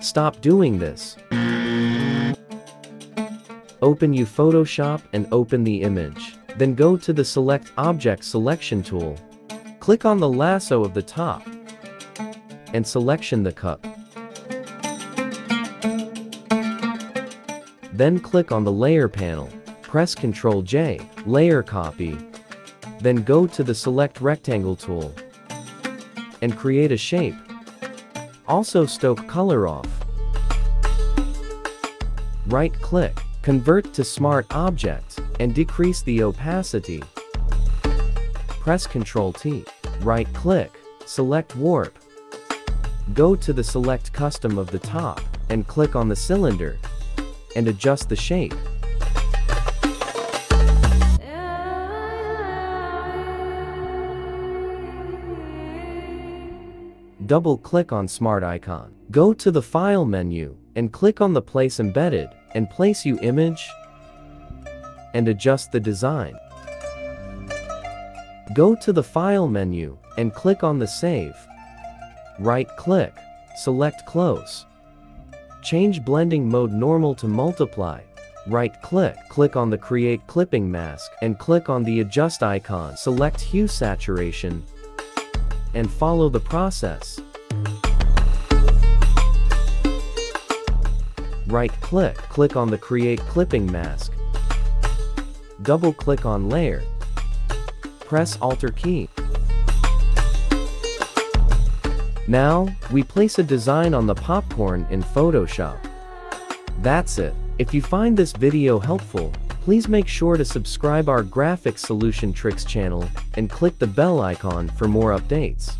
Stop doing this. Open you Photoshop and open the image. Then go to the Select Object Selection tool. Click on the lasso of the top and selection the cup. Then click on the Layer panel. Press Ctrl J, Layer Copy. Then go to the Select Rectangle tool and create a shape. Also stoke color off. Right-click, convert to Smart Object, and decrease the opacity. Press Ctrl T. Right-click, select Warp. Go to the Select Custom of the top, and click on the cylinder, and adjust the shape. Double-click on Smart Icon. Go to the File menu, and click on the Place Embedded, and place you image, and adjust the design. Go to the File menu, and click on the Save. Right-click, select Close. Change blending mode normal to multiply. Right-click, click on the Create Clipping Mask, and click on the Adjust icon. Select Hue Saturation, and follow the process. Right-click, click on the Create Clipping Mask. Double-click on Layer. Press Alter key. Now, we place a design on the popcorn in Photoshop. That's it. If you find this video helpful, please make sure to subscribe our Graphics Solution Tricks channel and click the bell icon for more updates.